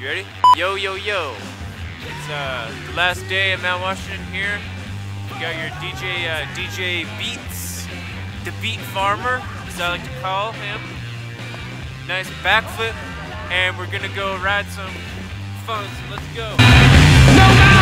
You ready? Yo, yo, yo. It's uh, the last day at Mount Washington here. You got your DJ, uh, DJ Beats, the Beat Farmer, as I like to call him. Nice backflip, and we're gonna go ride some fun. Let's go. No no!